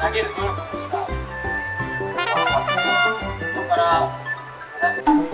投げる努力をした。ここから 深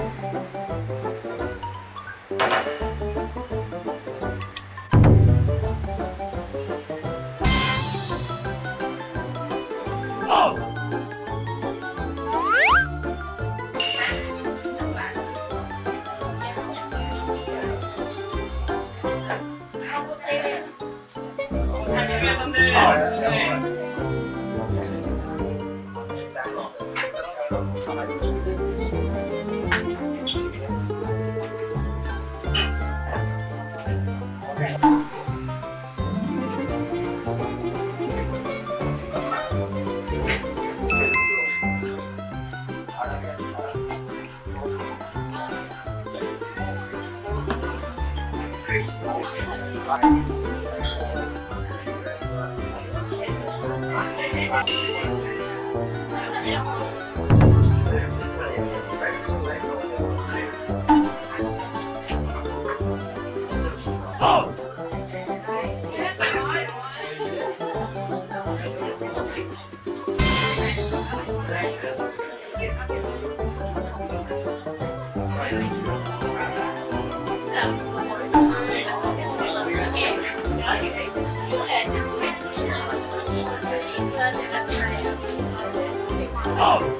Okay. Oh!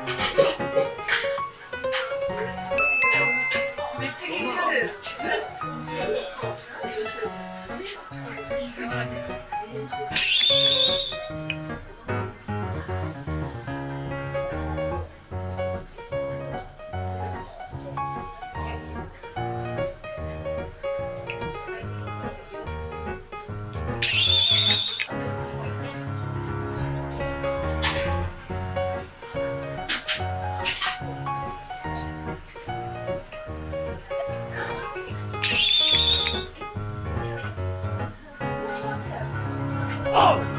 忙しい。Oh!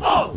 Oh!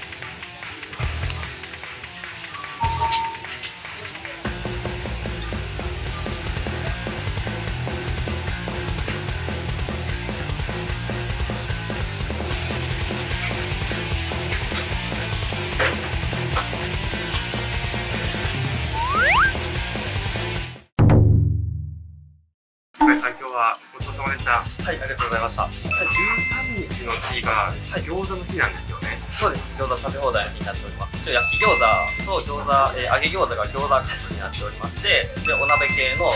はい、ありがとうございました。13日の日が餃子の日なんですよね。そうです。餃子食べ放題になっております。焼き餃子と餃子、えー揚げ餃子が餃子カツになっておりまして、で、お鍋系の、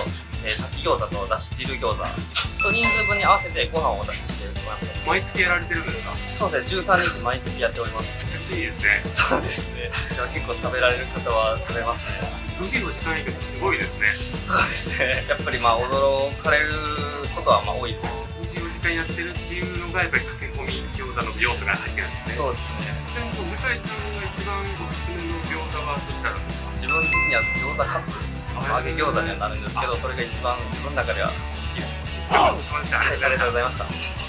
えー炊き餃子とだし汁餃子と人数分に合わせてご飯をお出ししております。毎月やられてるんですか？そうですね、13日毎月やっております。めちゃくちゃいいですね。そうですね。では結構食べられる方は食べますね。2時の時間以降ってすごいですね。そうですね。やっぱりまあ驚かれることはまあ多いです。24時間やってるっていうのがやっぱり駆け込み餃子の要素が入ってるんですね。そうですね。ちなみに向井さんが一番おすすめの餃子はどちらなんですか自分的には餃子カツ、揚げ餃子にはなるんですけど、それが一番自分の中では好きです。ありがとうございました。